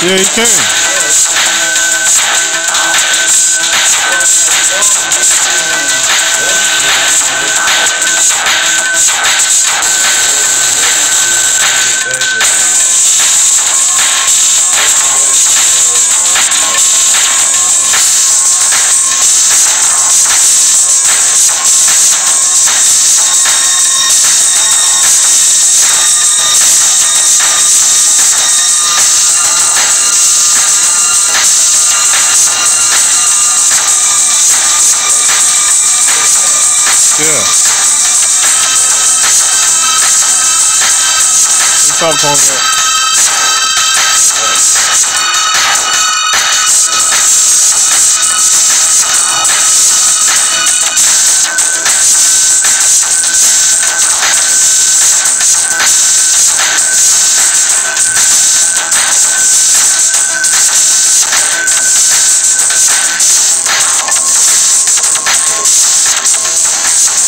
Yeah, you can. Yeah. We talk on that you